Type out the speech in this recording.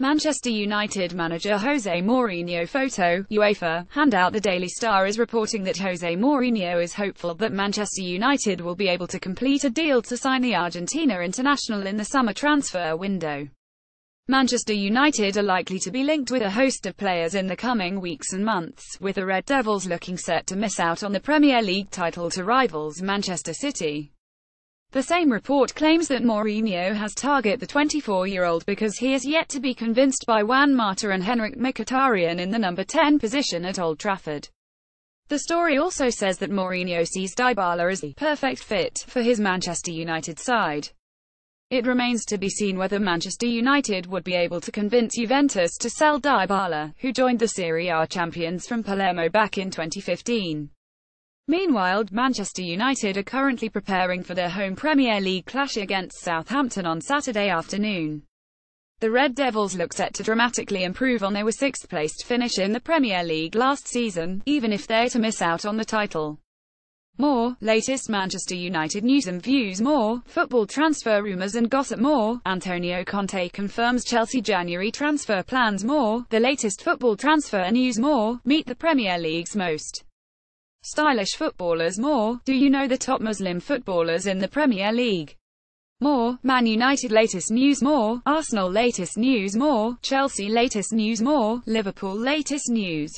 Manchester United manager Jose Mourinho photo, UEFA, handout The Daily Star is reporting that Jose Mourinho is hopeful that Manchester United will be able to complete a deal to sign the Argentina international in the summer transfer window. Manchester United are likely to be linked with a host of players in the coming weeks and months, with the Red Devils looking set to miss out on the Premier League title to rivals Manchester City. The same report claims that Mourinho has target the 24-year-old because he is yet to be convinced by Juan Mata and Henrikh Mkhitaryan in the number 10 position at Old Trafford. The story also says that Mourinho sees Dybala as the perfect fit for his Manchester United side. It remains to be seen whether Manchester United would be able to convince Juventus to sell Dybala, who joined the Serie A champions from Palermo back in 2015. Meanwhile, Manchester United are currently preparing for their home Premier League clash against Southampton on Saturday afternoon. The Red Devils look set to dramatically improve on their sixth-placed finish in the Premier League last season, even if they're to miss out on the title. More, latest Manchester United news and views more, football transfer rumours and gossip more, Antonio Conte confirms Chelsea January transfer plans more, the latest football transfer news more, meet the Premier League's most stylish footballers more, do you know the top Muslim footballers in the Premier League? More, Man United latest news more, Arsenal latest news more, Chelsea latest news more, Liverpool latest news.